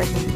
worth